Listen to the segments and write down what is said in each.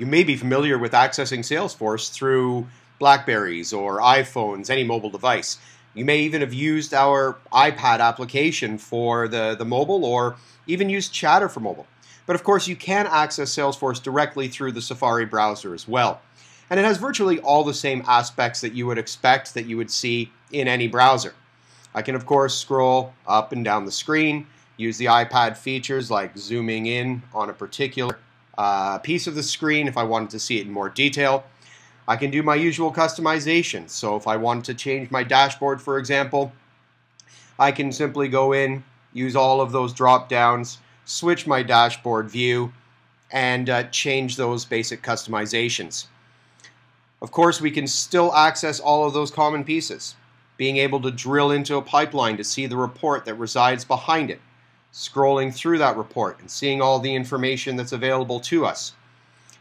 You may be familiar with accessing Salesforce through Blackberries or iPhones, any mobile device. You may even have used our iPad application for the, the mobile or even used Chatter for mobile. But of course, you can access Salesforce directly through the Safari browser as well. And it has virtually all the same aspects that you would expect that you would see in any browser. I can, of course, scroll up and down the screen, use the iPad features like zooming in on a particular uh, piece of the screen if I wanted to see it in more detail. I can do my usual customization. So if I wanted to change my dashboard, for example, I can simply go in, use all of those drop downs, switch my dashboard view, and uh, change those basic customizations. Of course, we can still access all of those common pieces, being able to drill into a pipeline to see the report that resides behind it, scrolling through that report and seeing all the information that's available to us,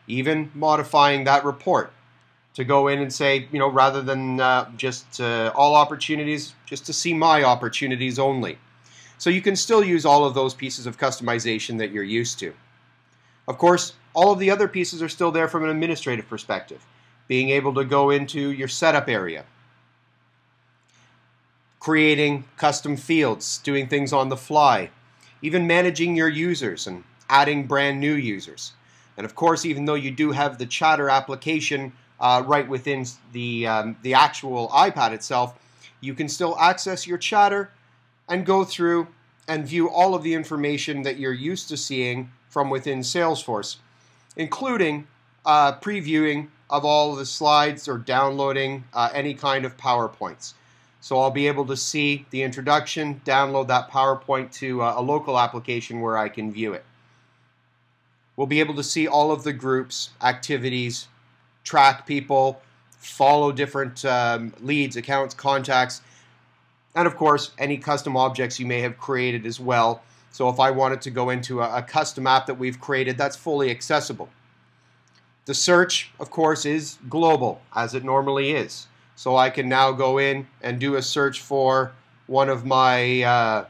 even modifying that report to go in and say, you know, rather than uh, just uh, all opportunities, just to see my opportunities only. So you can still use all of those pieces of customization that you're used to. Of course, all of the other pieces are still there from an administrative perspective. Being able to go into your setup area, creating custom fields, doing things on the fly, even managing your users and adding brand new users. And of course, even though you do have the Chatter application uh, right within the, um, the actual iPad itself, you can still access your chatter and go through and view all of the information that you're used to seeing from within Salesforce, including uh, previewing of all of the slides or downloading uh, any kind of PowerPoints. So I'll be able to see the introduction, download that PowerPoint to uh, a local application where I can view it. We'll be able to see all of the groups, activities, track people, follow different um, leads, accounts, contacts, and of course, any custom objects you may have created as well. So if I wanted to go into a, a custom app that we've created, that's fully accessible. The search, of course, is global, as it normally is. So I can now go in and do a search for one of my uh,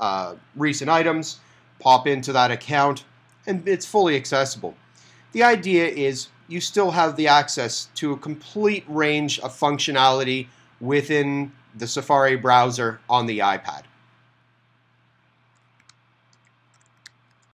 uh, recent items, pop into that account, and it's fully accessible. The idea is you still have the access to a complete range of functionality within the Safari browser on the iPad.